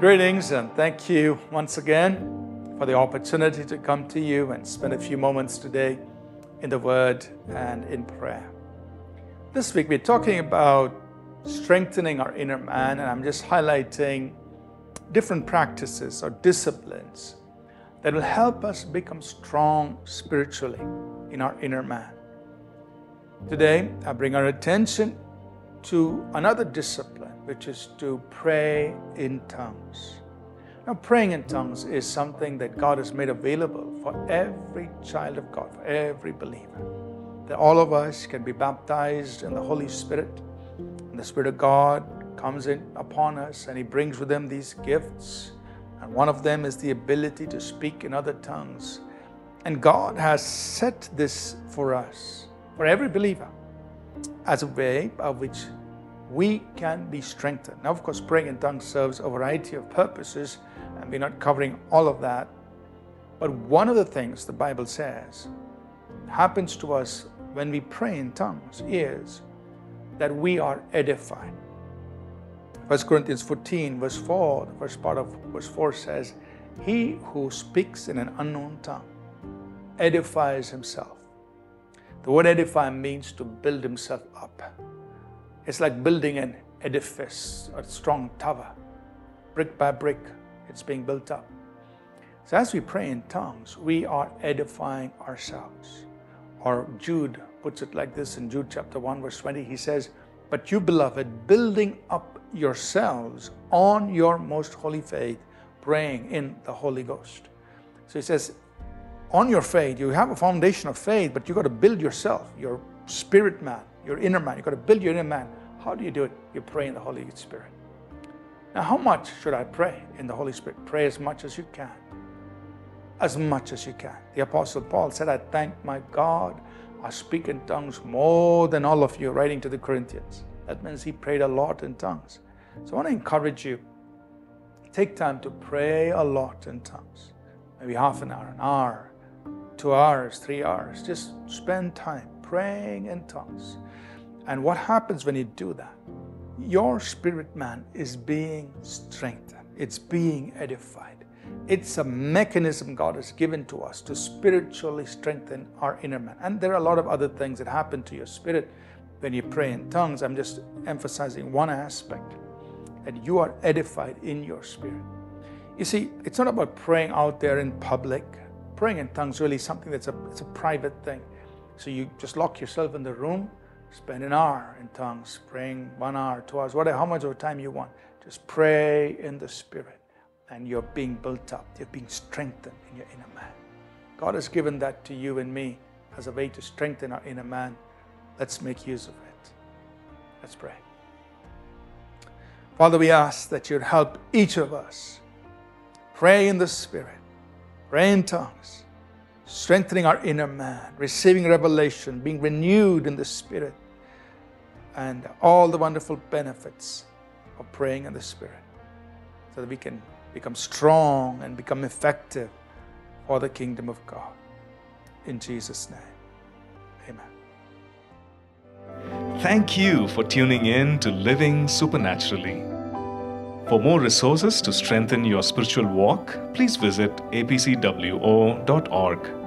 Greetings and thank you once again for the opportunity to come to you and spend a few moments today in the Word and in prayer. This week we're talking about strengthening our inner man, and I'm just highlighting different practices or disciplines that will help us become strong spiritually in our inner man. Today, I bring our attention to another discipline, which is to pray in tongues. Now, praying in tongues is something that God has made available for every child of God, for every believer. That all of us can be baptized in the Holy Spirit, and the Spirit of God comes in upon us, and He brings with Him these gifts. And one of them is the ability to speak in other tongues. And God has set this for us, for every believer as a way by which we can be strengthened. Now, of course, praying in tongues serves a variety of purposes, and we're not covering all of that. But one of the things the Bible says happens to us when we pray in tongues is that we are edified. 1 Corinthians 14, verse 4, the first part of verse 4 says, He who speaks in an unknown tongue edifies himself. The word edify means to build himself up. It's like building an edifice, a strong tower. Brick by brick, it's being built up. So as we pray in tongues, we are edifying ourselves. Or Jude puts it like this in Jude chapter 1, verse 20. He says, But you, beloved, building up yourselves on your most holy faith, praying in the Holy Ghost. So he says, on your faith, you have a foundation of faith, but you've got to build yourself, your spirit man, your inner man. You've got to build your inner man. How do you do it? You pray in the Holy Spirit. Now, how much should I pray in the Holy Spirit? Pray as much as you can. As much as you can. The Apostle Paul said, I thank my God. I speak in tongues more than all of you, writing to the Corinthians. That means he prayed a lot in tongues. So I want to encourage you take time to pray a lot in tongues. Maybe half an hour, an hour, two hours, three hours. Just spend time praying in tongues. And what happens when you do that? Your spirit man is being strengthened, it's being edified. It's a mechanism God has given to us to spiritually strengthen our inner man. And there are a lot of other things that happen to your spirit when you pray in tongues. I'm just emphasizing one aspect that you are edified in your spirit. You see, it's not about praying out there in public praying in tongues really something that's a, it's a private thing. So you just lock yourself in the room, spend an hour in tongues, praying one hour, two hours, whatever, how much of time you want. Just pray in the Spirit, and you're being built up. You're being strengthened in your inner man. God has given that to you and me as a way to strengthen our inner man. Let's make use of it. Let's pray. Father, we ask that you'd help each of us pray in the Spirit pray in tongues, strengthening our inner man, receiving revelation, being renewed in the Spirit, and all the wonderful benefits of praying in the Spirit so that we can become strong and become effective for the kingdom of God. In Jesus' name, amen. Thank you for tuning in to Living Supernaturally. For more resources to strengthen your spiritual walk, please visit apcwo.org.